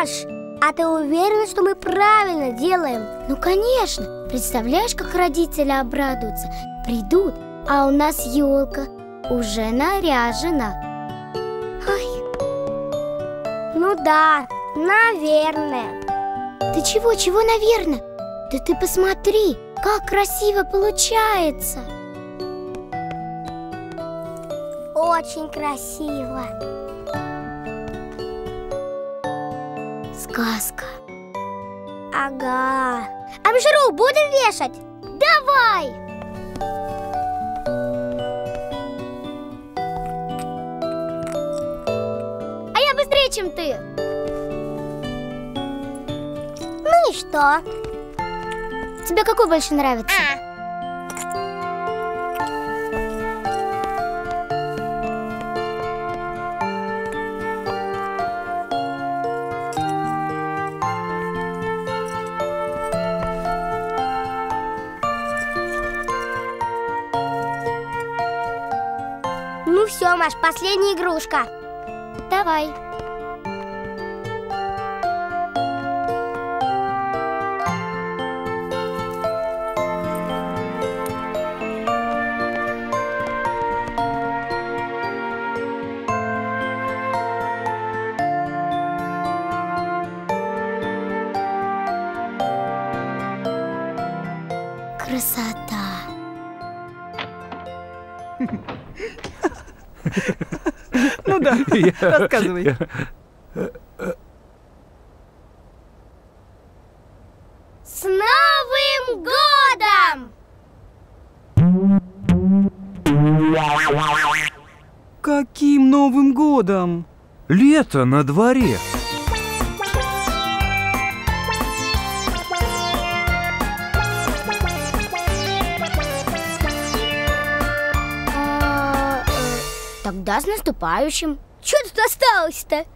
А ты уверена, что мы правильно делаем? Ну, конечно. Представляешь, как родители обрадуются? Придут, а у нас елка уже наряжена. Ай. Ну да, наверное. Ты чего, чего, наверное? Да ты посмотри, как красиво получается. Очень красиво. Сказка. Ага. Обжиру будем вешать? Давай! А я быстрее, чем ты. Ну и что? Тебе какой больше нравится? А. все, Маш, последняя игрушка. Давай. Красота. Ну да, рассказывай. С Новым годом! Каким Новым годом? Лето на дворе. Тогда с наступающим. Что тут осталось-то?